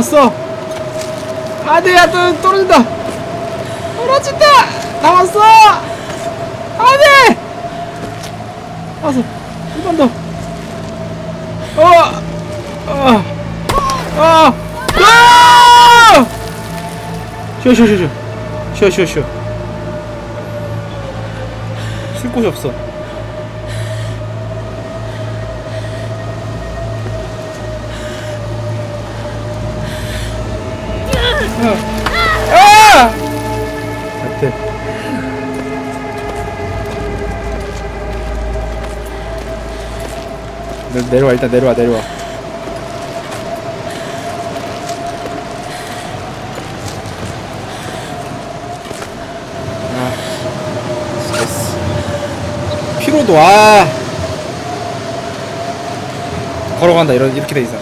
왔어 아대야 또 떨어진다 떨어진다 나왔어 아대 왔어 한번 더 어! 어! 어! 아! 쉬어 쉬어 쉬어 쉬어 쉬어 쉬어 쉬어 쉴 곳이 없어 아! 내, 내려와 일단 내려와 내려와. 아 피로도 아! 걸어간다 이런 이렇게 돼 있어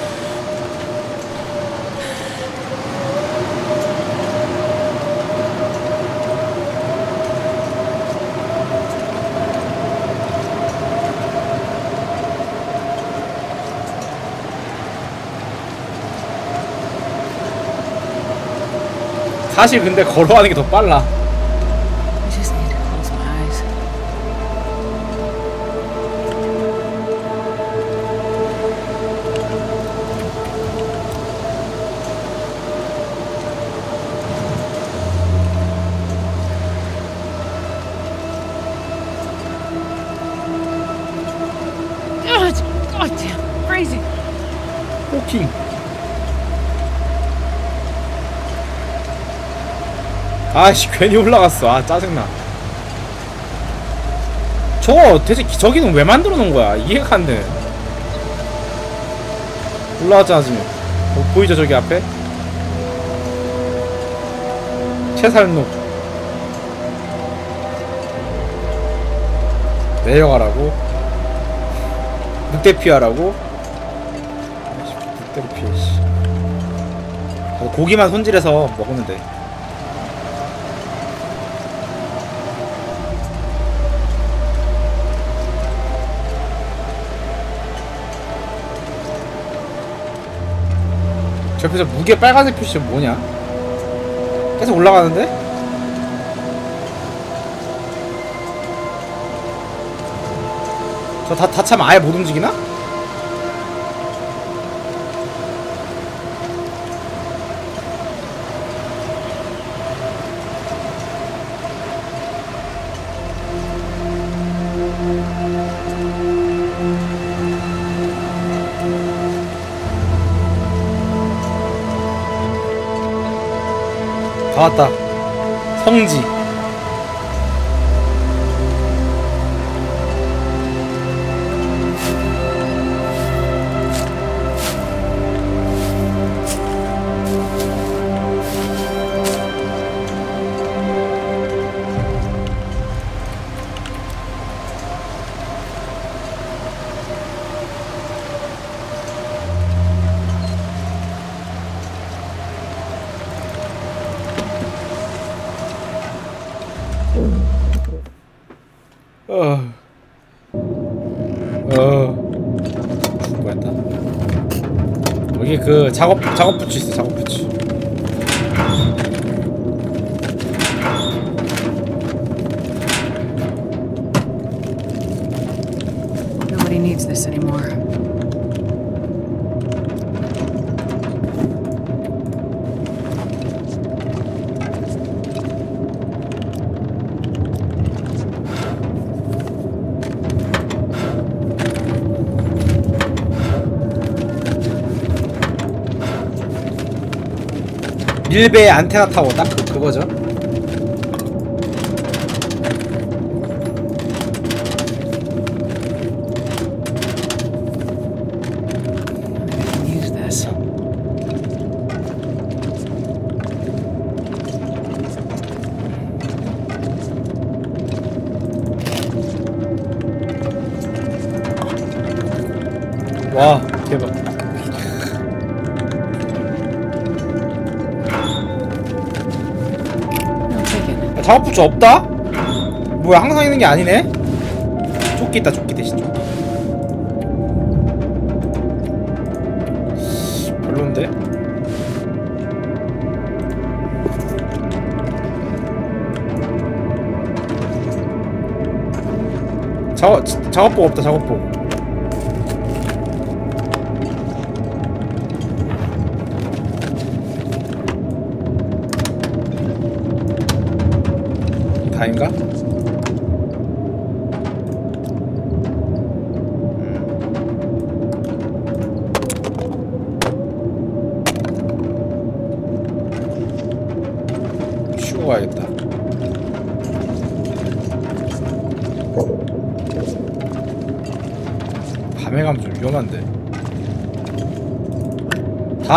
사실 근데 걸어가는 게 더 빨라 아씨 괜히 올라갔어. 아 짜증나. 저거 대체 기- 저기는 왜 만들어 놓은 거야? 이해가 안돼. 올라왔잖아 지금 어, 보이죠 저기 앞에? 채살록 내려가라고. 늑대 피하라고. 늑대를 피해 씨. 어, 고기만 손질해서 먹으면 돼 옆에서 무게 빨간색 표시 뭐냐? 계속 올라가는데? 저 다, 다 참 아예 못 움직이나? 다 왔다. 성지. 작업 작업 부츠 있어 작업 부츠. Nobody needs this anymore. 밀배 안테나 타워 딱 그, 그거죠. 와 작업 부츠 없다? 뭐야 항상 있는 게 아니네? 조끼 있다 조끼 대신 조끼. 별론데? 작업 작업복 없다 작업복.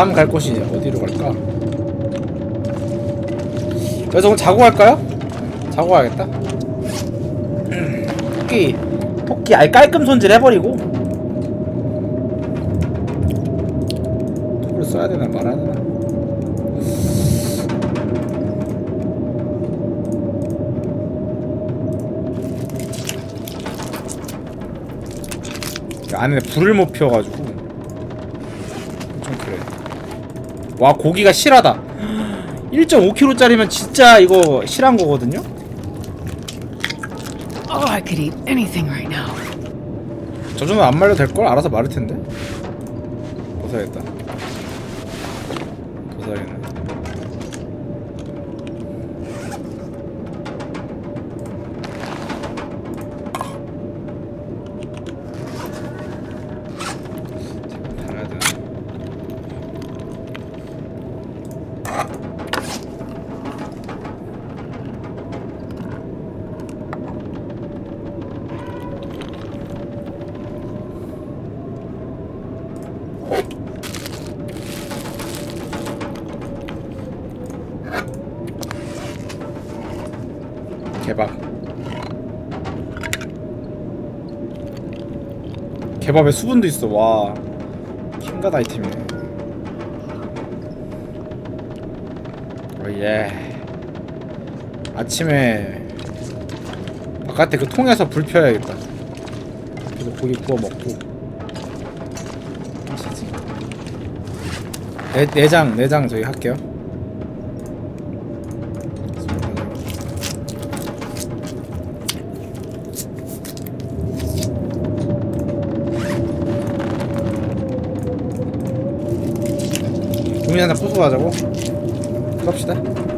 다음 갈 곳이 어디로 갈까? 그래서 오늘 자고 갈까요? 자고 가야겠다. 토끼, 토끼 아예 깔끔 손질 해버리고. 토끼를 써야 되나 말아야 되나? 그 안에 불을 못 피워가지고 와 고기가 실하다. 1.5kg짜리면 진짜 이거 실한 거거든요. Oh. 저 정도 안 말려도 될걸 알아서 마를 텐데. 벗어야겠다. 벗어야겠네. 개밥. 개밥에 수분도 있어. 와. 킹갓 아이템이네. 오예. 아침에 바깥에 그 통에서 불 펴야겠다. 그래서 고기 구워 먹고. 내, 내장 내장 저희 할게요. 고민 하나 부수고 가자고. 갑시다.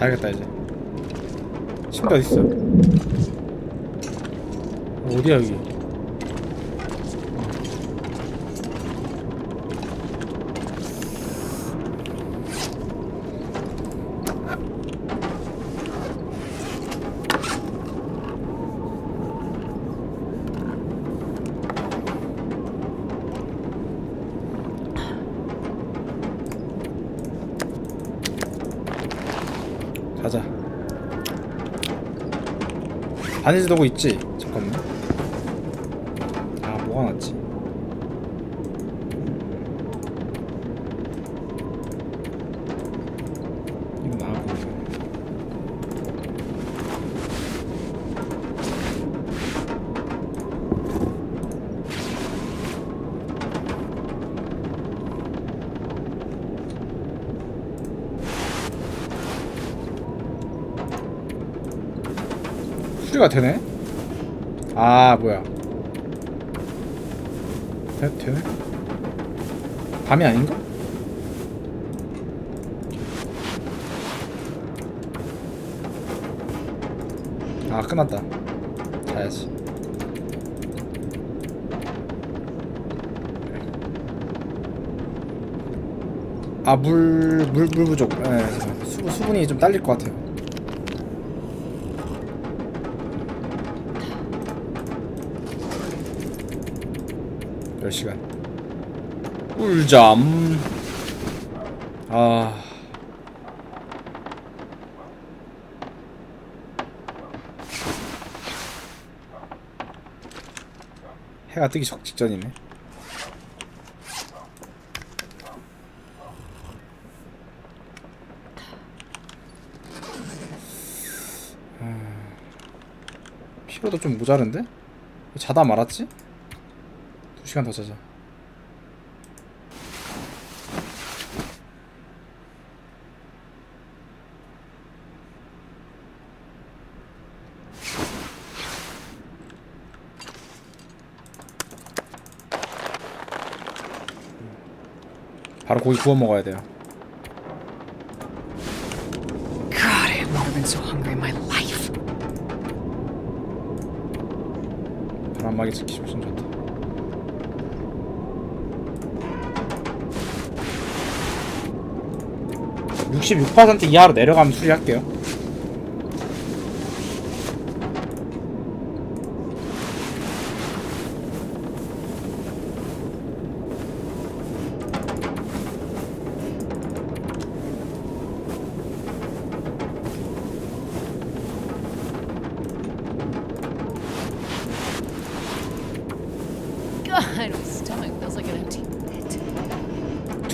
자야겠다 이제. 침대 어딨어? 어디야 여기 가자 바니즈 도구 있지? 잠깐만 수리가 되네? 아 뭐야 되, 되네? 밤이 아닌가? 아 끝났다 자야지 아 물 물 물 부족 예, 수, 수분이 좀 딸릴 것 같아요 몇 시간. 꿀잠. 아. 해가 뜨기 적 직전이네. 아, 피로도 좀 모자른데? 자다 말았지? 두 시간 더 자자. 바로 고기 구워 먹어야 돼요. God, I've never been so hungry in my life. 바람막이 지키시면 (66% 이하로 내려가면 수리할게요).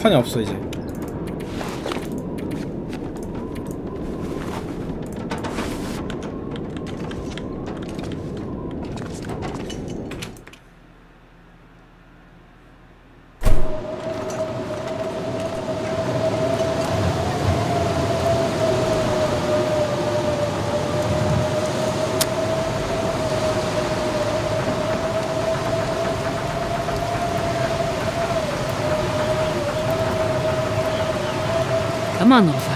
천이 없어 이제 我慢なの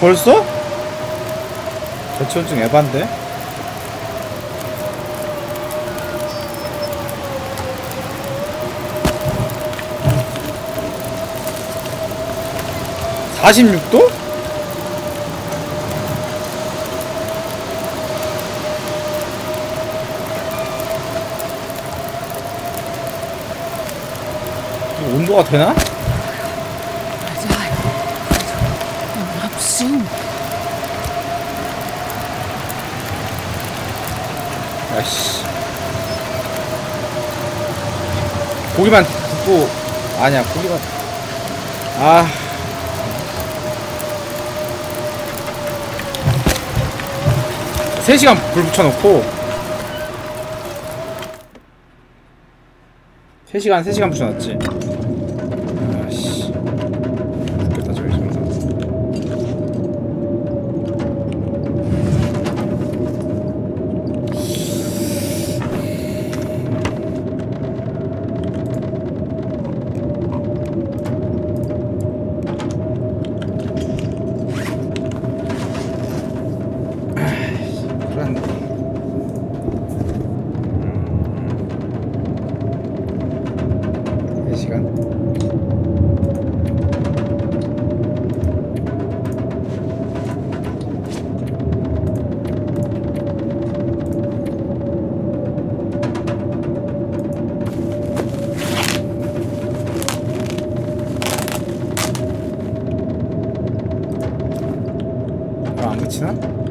벌써? 저체온증 에반데? (46도) 온도가 되나? 야씨. 고기만 굽고 아니야 고기만. 아. 3시간 불 붙여놓고. 3시간 3시간 붙여놨지 起来。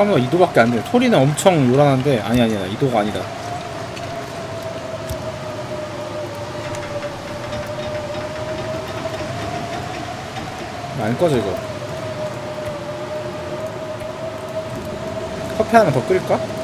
잠깐만 2도밖에 안 돼. 소리는 엄청 요란한데 아니 아니야 2도가 아니다. 안 꺼져 이거. 커피 하나 더 끓일까?